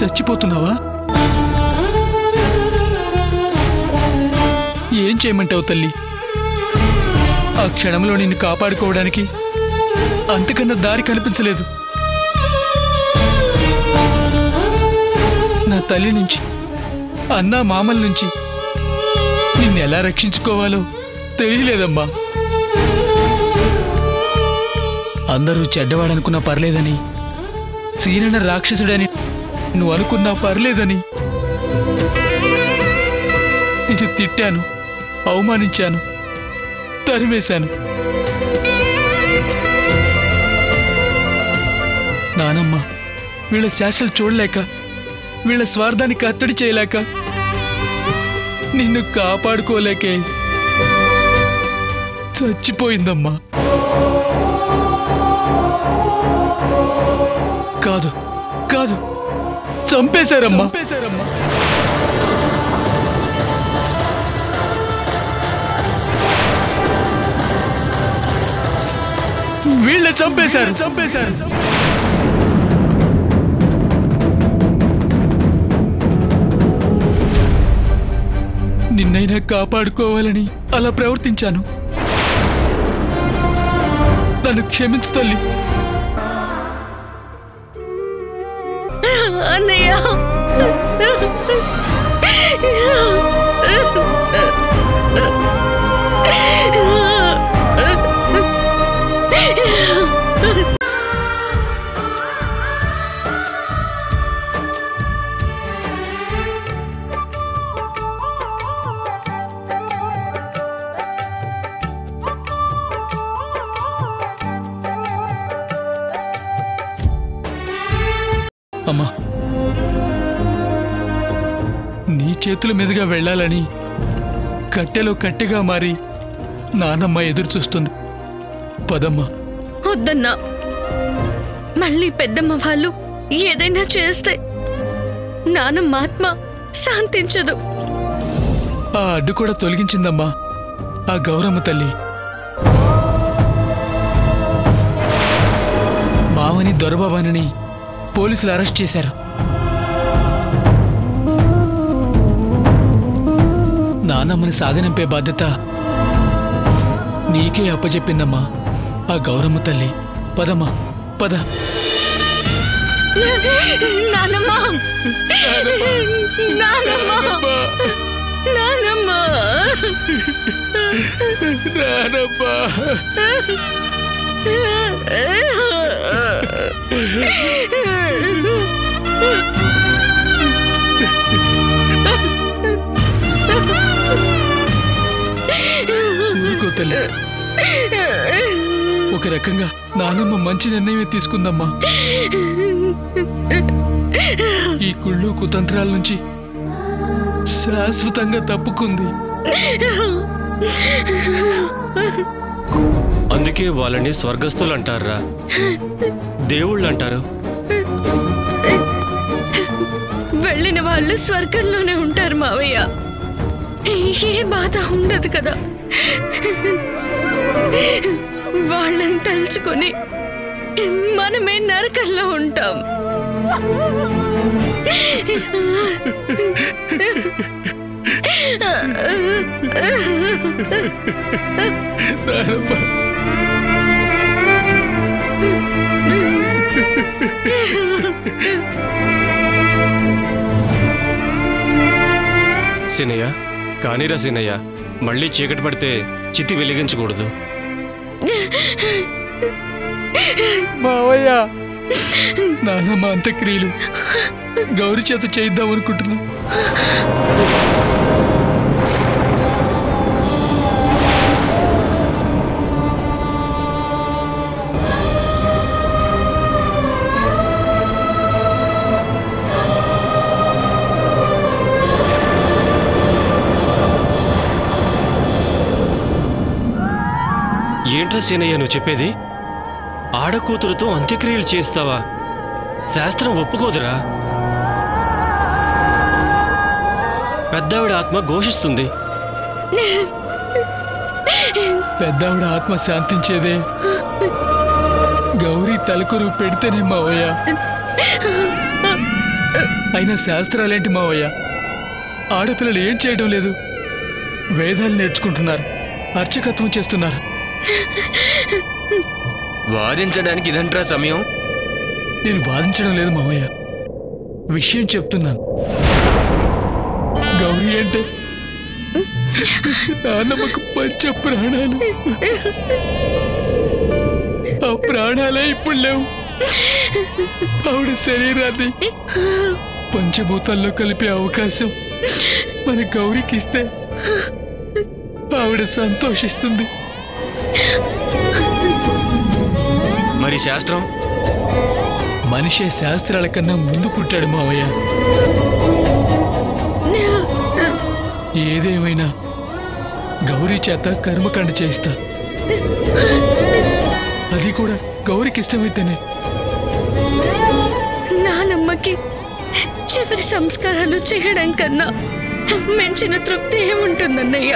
చచ్చిపోతున్నావా? ఏం చేయమంటావు తల్లి? ఆ క్షణంలో నిన్ను కాపాడుకోవడానికి అంతకన్నా దారి కనిపించలేదు. నా తల్లి నుంచి అన్నా మామల నుంచి నిన్ను ఎలా రక్షించుకోవాలో తెలియలేదమ్మా. అందరూ చెడ్డవాడనుకున్నా పర్లేదని సీనన్న రాక్షసుడని నువ్వు అనుకున్నా పర్లేదని. నేను తిట్టాను అవమానించాను తరిమేశాను. నానమ్మ వీళ్ళ శాసలు చూడలేక వీళ్ళ స్వార్థాన్ని కట్టడి చేయలేక నిన్ను కాపాడుకోలేకే చచ్చిపోయిందమ్మా. కాదు కాదు. చంపేశారమ్మా. చంపేశారమ్మా. వీళ్ళే చంపేశారు. చంపేశారు. నిన్నైనా కాపాడుకోవాలని అలా ప్రవర్తించాను. నన్ను క్షమించు తల్లి. అమ్మా. నీ చేతుల మీదుగా వెళ్ళాలని కట్టెలో కట్టెగా మారి నానమ్మ ఎదురు చూస్తుంది. పదమ్మా. వద్దన్నా. మళ్ళీ పెద్దమ్మ వాళ్ళు ఏదైనా చేస్తే నానమ్మ ఆత్మ శాంతించదు. ఆ అడ్డు కూడా తొలగించిందమ్మా ఆ గౌరమ్మ తల్లి. మావని దొరబాబానని పోలీసులు అరెస్ట్ చేశారు. నానమ్మని సాగనంపే బాధ్యత నీకే అప్పచెప్పిందమ్మా ఆ గౌరమ్మ తల్లి. పదమ్మా పద. నానమ్మ. నానమ్మ. నానమ్మ. నానమ్మా. ఊరుకో తల్లి ఒక రకంగా నానమ్మ మంచి నిర్ణయమే తీసుకుందమ్మా. ఈ కుళ్ళు కుతంత్రాల నుంచి శాశ్వతంగా తప్పుకుంది. అందుకే వాళ్ళని స్వర్గస్థులు అంటారా దేవుళ్ళు అంటారు వెళ్ళిన వాళ్ళు స్వర్గంలోనే ఉంటారు మావయ్య. ఏ బాధ ఉండదు కదా. వాళ్ళని తలుచుకొని మనమే నరకంలో ఉంటాం. సీనయ్య కానీరా సీనయ్య మళ్ళీ చీకటి పడితే చితి వెలిగించకూడదు. మావయ్య నానమ్మ అంత్యక్రియలు గౌరీ చేత చేయిద్దాం అనుకుంటున్నా ఏంట్రా సీనయ్య నువ్వు చెప్పేది? ఆడకూతురుతో అంత్యక్రియలు చేస్తావా శాస్త్రం ఒప్పుకోదురా. పెద్దావిడ ఆత్మ ఘోషిస్తుంది. పెద్దావిడ ఆత్మ శాంతించేదే. గౌరీ తలకురు పెడితేనే మావయ్య. అయినా శాస్త్రాలేంటి మావయ్య? ఆడపిల్లలు ఏం చేయడం లేదు? వేదాలు నేర్చుకుంటున్నారు. అర్చకత్వం చేస్తున్నారు. వాదించడానికి ఇదంట్రా సమయం? నేను వాదించడం లేదు మావయ్య విషయం చెప్తున్నాను. గౌరీ అంటే నాన్నమ్మకు పంచ ప్రాణాలు. ఆ ప్రాణాలే ఇప్పుడు లేవు. ఆవిడ శరీరాన్ని పంచభూతాల్లో కలిపే అవకాశం మన గౌరీకి ఇస్తే ఆవిడ సంతోషిస్తుంది. మరి శాస్త్రం? మనిషే శాస్త్రాల కన్నా ముందు పుట్టాడు మావయ్య. ఏదేమైనా గౌరీ చేత కర్మకాండ చేయిస్తా. అది కూడా గౌరికి ఇష్టమైతేనే. నానమ్మకి చివరి సంస్కారాలు చేయడం కన్నా మించిన తృప్తి ఏముంటుందన్నయ్య?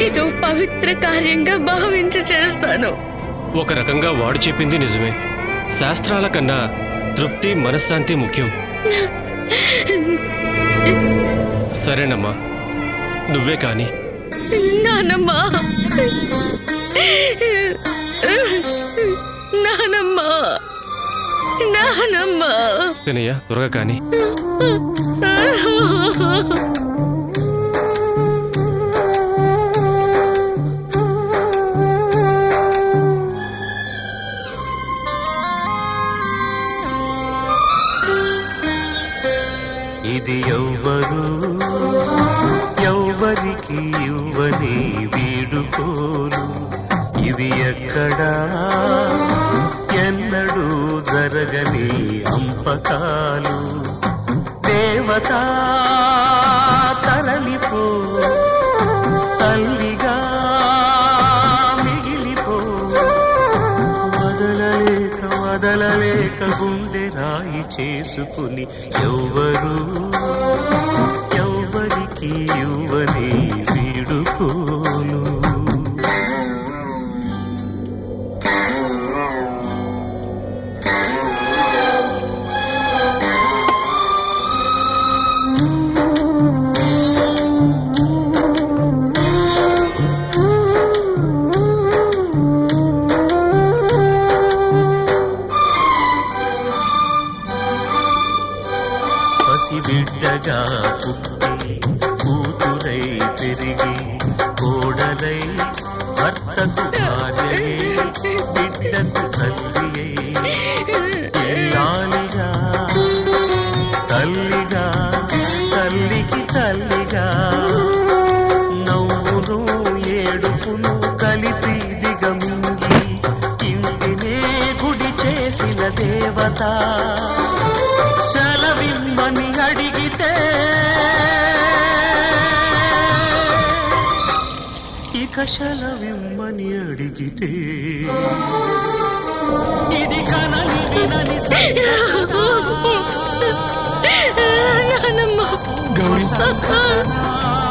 ఇదో పవిత్ర కార్యంగా భావించి చేస్తాను. ఒక రకంగా వాడు చెప్పింది నిజమే. శాస్త్రాల కన్నా తృప్తి మనశ్శాంతి ముఖ్యం. సరేనమ్మా. నువ్వే కాని. నానమ్మ. నానమ్మ. నానమ్మ. శనయ్య త్వరగా కాని. ఇది ఎవ్వరు? ఎవ్వరికి ఇవ్వని వీడుకోరు ఇది ఎక్కడా? ఎన్నడూ జరగని అంపకాలు. దేవతా తరలిపో తల్లిగా మిగిలిపో. వదలలేక వదలలేక గుండె రాయి చేసుకుని ఎవ్వరు ఏడుపును కలిపి దిగమింగి ఇంటినే గుడి చేసిన దేవత. సెలవిమ్మని అడిగితే ఇక సెలవిమ్మని అడిగితే ఇది కనని వినని నానమ్మ గౌరీ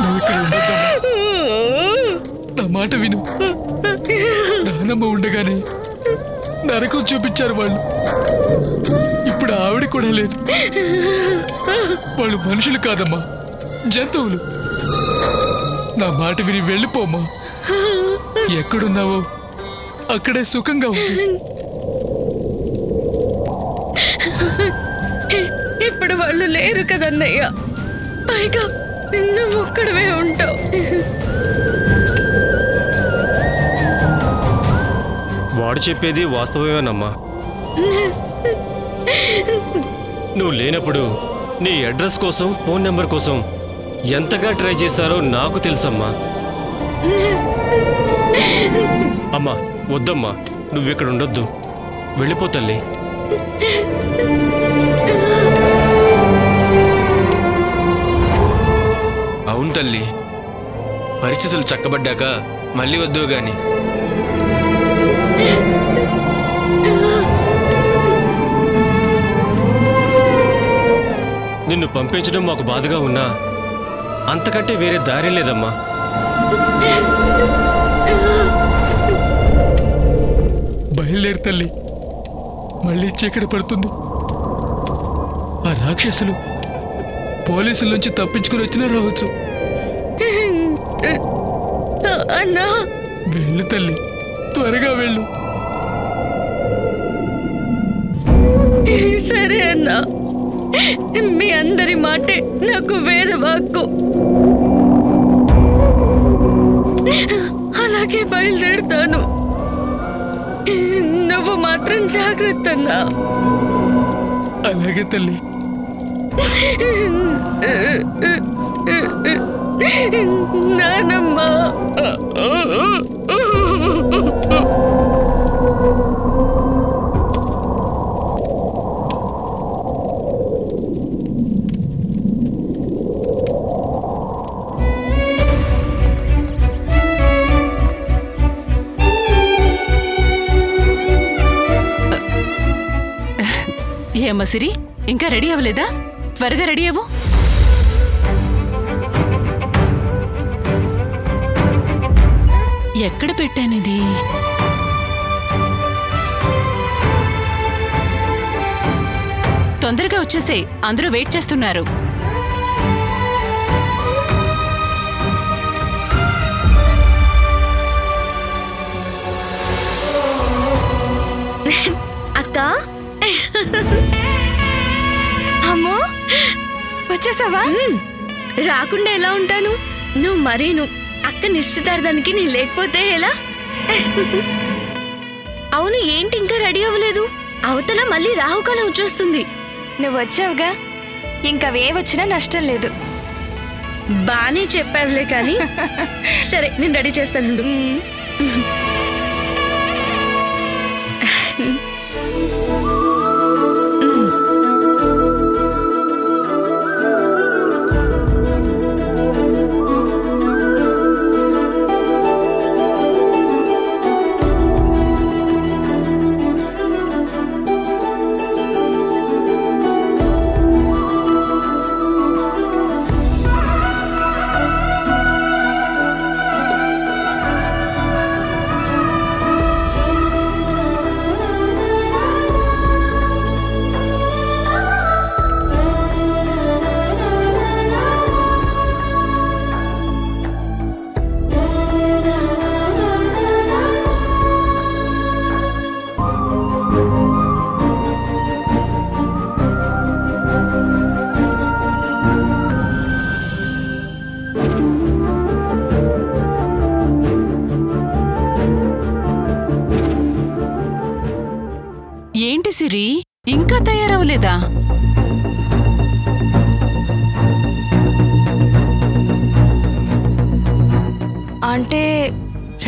నువ్వు ఇక్కడ ఉండొద్దమ్మా నా మాట విను. నానమ్మ ఉండగానే నరకం చూపించారు వాళ్ళు. ఇప్పుడు ఆవిడ కూడా లేదు. వాళ్ళు మనుషులు కాదమ్మా జంతువులు. నా మాట విని వెళ్ళిపోమ్మా. ఎక్కడున్నావో అక్కడే సుఖంగా ఉంది ఇప్పుడు వాళ్ళు లేరు కదన్నయ్య. పైగా నువ్వు ఒక్కడవే ఉంటావు. వాడు చెప్పేది వాస్తవమేనమ్మా. నువ్వు లేనప్పుడు నీ అడ్రస్ కోసం ఫోన్ నెంబర్ కోసం ఎంతగా ట్రై చేశారో నాకు తెలుసమ్మా. అమ్మా వద్దమ్మా నువ్వు ఇక్కడ ఉండొద్దు. వెళ్ళిపో తల్లి. అవును తల్లి. పరిస్థితులు చక్కబడ్డాక మళ్ళీ వద్దు గాని. నిన్ను పంపించడం మాకు బాధగా ఉన్నా అంతకంటే వేరే దారి లేదమ్మా. బయలుదేరు తల్లి. మళ్ళీ చీకటి పడుతుంది. ఆ రాక్షసులు పోలీసుల నుంచి తప్పించుకుని వచ్చినా రావచ్చు. అన్నా. వెళ్ళు తల్లి. త్వరగా వెళ్ళు. సరే అన్నా. మీ అందరి మాటే నాకు వేద వాక్కు అలాగే బయలుదేరుతాను. నువ్వు మాత్రం జాగ్రత్త అన్నా. అలాగే తల్లి. నానమ్మ. ఏమ్మా సిరి ఇంకా రెడీ అవ్వలేదా త్వరగా రెడీ అవ్వు ఎక్కడ పెట్టానిది తొందరగా వచ్చేసే అందరూ వెయిట్ చేస్తున్నారు. అక్క? అమ్మో! వచ్చేసావా? రాకుండా ఎలా ఉంటాను? నువ్వు మరీను. నిశ్చితార్థానికి నీ లేకపోతే ఎలా? అవును ఏంటి ఇంకా రెడీ అవ్వలేదు? అవతల మళ్ళీ రాహుకాలం వచ్చేస్తుంది. నువ్వు వచ్చావుగా? ఇంకా వచ్చినా నష్టం లేదు. బానే చెప్పావులే కానీ. సరే నేను రెడీ చేస్తాను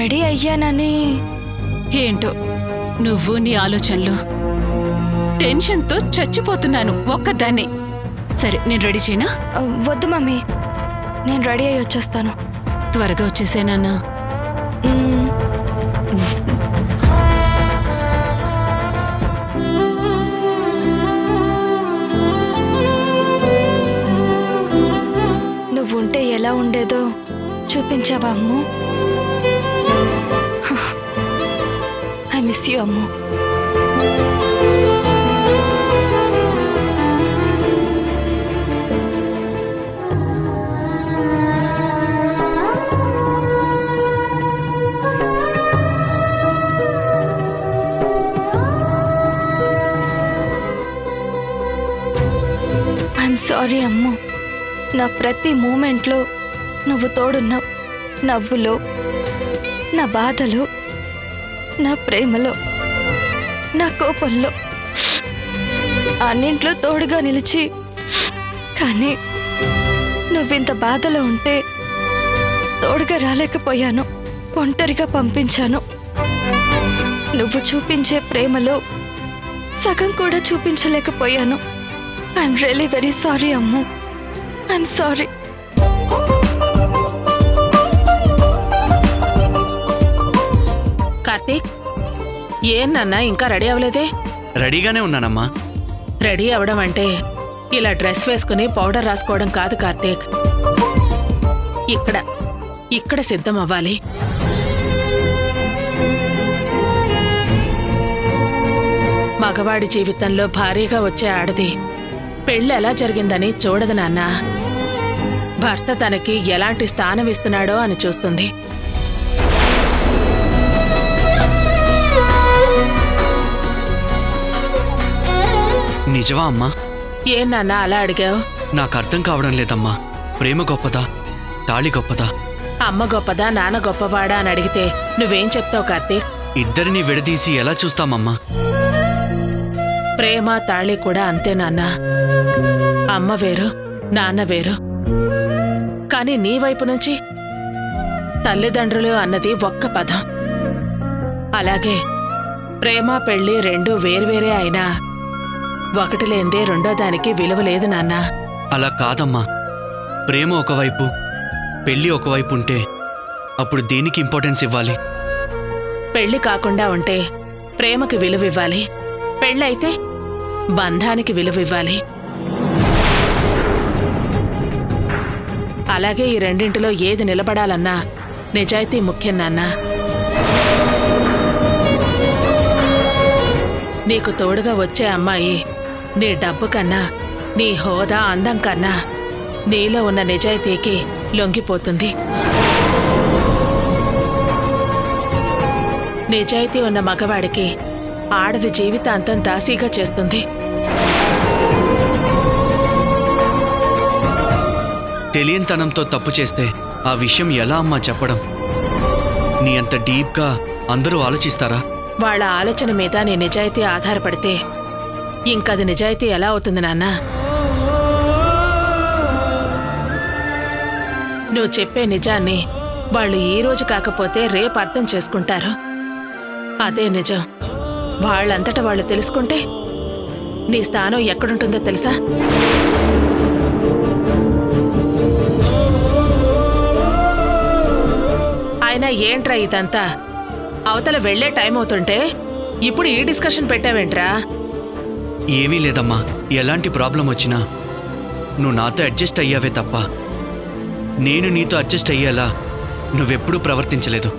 రెడీ అయ్యానని. ఏంటో నువ్వు నీ ఆలోచనలు. టెన్షన్తో చచ్చిపోతున్నాను ఒక్కదాన్నే. సరే నేను రెడీ చేయనా? వద్దు మమ్మీ. నేను రెడీ అయ్యి వచ్చేస్తాను. త్వరగా వచ్చేసేనన్నా మ్మ్. నువ్వుంటే ఎలా ఉండేదో చూపించావా Ammu? Miss you Ammu sorry Ammu. నా ప్రతి మూమెంట్లో నువ్వు తోడున్నావు. నవ్వులో నా బాధలో. నా ప్రేమలో నా కోపంలో. అన్నింట్లో తోడుగా నిలిచి కానీ నువ్వింత బాధలో ఉంటే తోడుగా రాలేకపోయాను ఒంటరిగా పంపించాను. నువ్వు చూపించే ప్రేమలో సగం కూడా చూపించలేకపోయాను. I'm really very sorry Ammu. I'm sorry Karthik? ఏనన్నా ఇంకా రెడీ అవ్వలేదే? రెడీగానే ఉన్నానమ్మా. రెడీ అవ్వడం అంటే ఇలా డ్రెస్ వేసుకుని పౌడర్ రాసుకోవడం కాదు కార్తీక్. ఇక్కడ ఇక్కడ సిద్ధం అవ్వాలి. మగవాడి జీవితంలో భారీగా వచ్చే ఆడది. పెళ్ళి ఎలా జరిగిందని చూడదు నాన్న. భర్త తనకి ఎలాంటి స్థానం ఇస్తున్నాడో అని చూస్తుంది. నిజమా అమ్మా? ఏం నాన్న అలా అడిగావు? నాకు అర్థం కావడం లేదమ్మా. ప్రేమ గొప్పదా? తాళి గొప్పదా? అమ్మ గొప్పదా నాన్న గొప్పవాడా అని అడిగితే నువ్వేం చెప్తావు కార్తీక్? ఇద్దరిని విడదీసి ఎలా చూస్తామమ్మా? ప్రేమ తాళి కూడా అంతే నాన్న. అమ్మ వేరు నాన్న వేరు. కానీ నీ వైపు నుంచి తల్లిదండ్రులు అన్నది ఒక్క పదం. అలాగే ప్రేమ పెళ్ళి రెండు వేర్వేరే అయినా ఒకటి లేందే రెండో దానికి విలువ లేదు నాన్న. అలా కాదమ్మా. ప్రేమ ఒకవైపు పెళ్ళి ఒకవైపు ఉంటే అప్పుడు దేనికి ఇంపార్టెన్స్ ఇవ్వాలి? పెళ్ళి కాకుండా ఉంటే ప్రేమకి విలువ ఇవ్వాలి. పెళ్ళైతే బంధానికి విలువ ఇవ్వాలి. అలాగే ఈ రెండింటిలో ఏది నిలబడాలన్నా నిజాయితీ ముఖ్యం నాన్న. నీకు తోడుగా వచ్చే అమ్మాయి నీ డబ్బు కన్నా నీ హోదా అందం కన్నా నీలో ఉన్న నిజాయితీకి లొంగిపోతుంది. నిజాయితీ ఉన్న మగవాడికి ఆడది జీవితాంతం దాసీగా చేస్తుంది. తెలియనితనంతో తప్పు చేస్తే ఆ విషయం ఎలా అమ్మా చెప్పడం? నీ అంత డీప్గా అందరూ ఆలోచిస్తారా? వాళ్ళ ఆలోచన మీద నీ నిజాయితీ ఆధారపడితే ఇంకది నిజాయితీ ఎలా అవుతుంది నాన్న? నువ్వు చెప్పే నిజాన్ని వాళ్ళు ఈ రోజు కాకపోతే రేపు అర్థం చేసుకుంటారు. అదే నిజం. వాళ్ళంతటా వాళ్ళు తెలుసుకుంటే నీ స్థానం ఎక్కడుంటుందో తెలుసా? అయినా ఏంట్రా ఇదంతా? అవతల వెళ్ళే టైం అవుతుంటే ఇప్పుడు ఈ డిస్కషన్ పెట్టావేంట్రా? ఏమీ లేదమ్మా. ఎలాంటి ప్రాబ్లం వచ్చినా నువ్వు నాతో అడ్జస్ట్ అయ్యావే తప్ప. నేను నీతో అడ్జస్ట్ అయ్యేలా నువ్వెప్పుడూ ప్రవర్తించలేదు.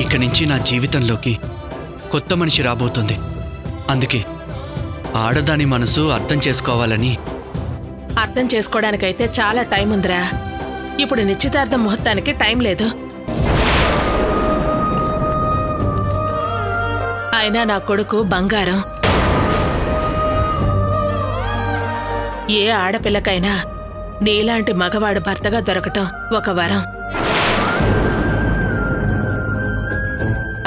ఇక నుంచి నా జీవితంలోకి కొత్త మనిషి రాబోతుంది. అందుకే ఆడదాని మనసు అర్థం చేసుకోవాలని. అర్థం చేసుకోవడానికైతే చాలా టైం ఉందిరా ఇప్పుడు నిశ్చితార్థం ముహూర్తానికి టైం లేదు. అయినా నా కొడుకు బంగారం. ఏ ఆడపిల్లకైనా నీలాంటి మగవాడు భర్తగా దొరకటం ఒక వరం.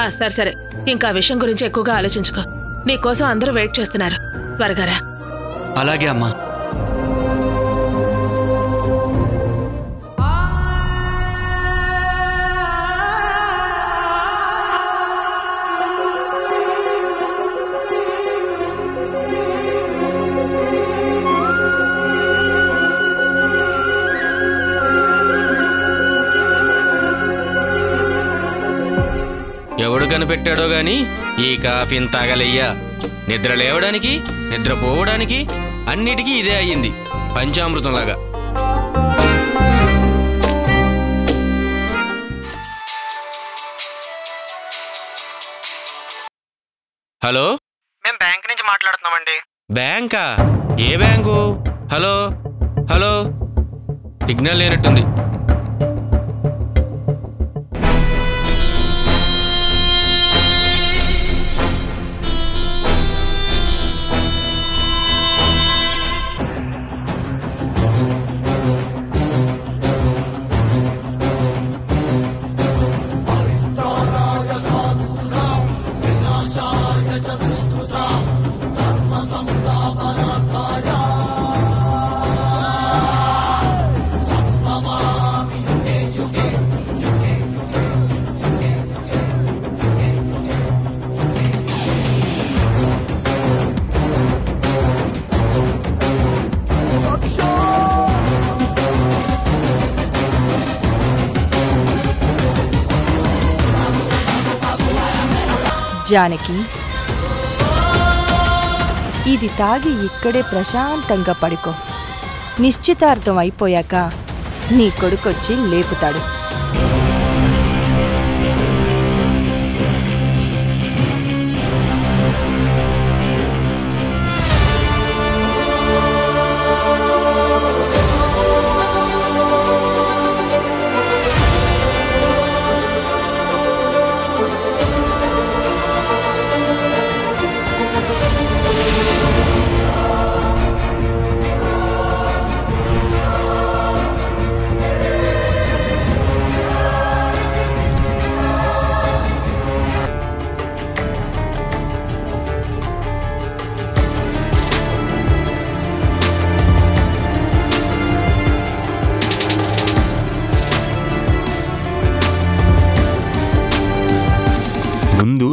ఆ, సరే సరే. ఇంకా విషయం గురించి ఎక్కువగా ఆలోచించుకో. నీకోసం అందరూ వెయిట్ చేస్తున్నారు. త్వరగారా అలాగే అమ్మా. కనిపెట్టాడో గాని ఈ కాఫీని తాగలయ్యా నిద్ర లేవడానికి నిద్ర పోవడానికి అన్నిటికీ ఇదే అయ్యింది. పంచామృతంలాగా. హలో? మేము బ్యాంక్ నుంచి మాట్లాడుతున్నామండి. బ్యాంకా? ఏ బ్యాంకు? హలో? హలో? సిగ్నల్ లేనట్టుంది. जानकी ఇది తాగి ఇక్కడే ప్రశాంతంగా పడుకో. నిశ్చితార్థం అయిపోయాక నీ కొడుకొచ్చి లేపుతాడు.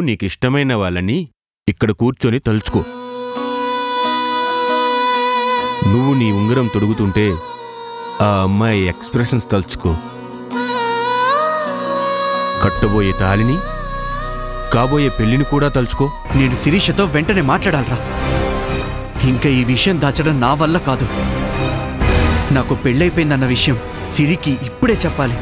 నీకు ఇష్టమైన వాళ్ళని ఇక్కడ కూర్చొని తలుచుకో. నువ్వు నీ ఉంగరం తొడుగుతుంటే ఆ అమ్మాయి ఎక్స్ప్రెషన్స్ తలుచుకో. కట్టబోయే తాలిని కాబోయే పెళ్ళిని కూడా తలుచుకో. నేను శిరీషతో వెంటనే మాట్లాడాలరా. ఇంకా ఈ విషయం దాచడం నా వల్ల కాదు. నాకు పెళ్ళైపోయిందన్న విషయం సిరికి ఇప్పుడే చెప్పాలి.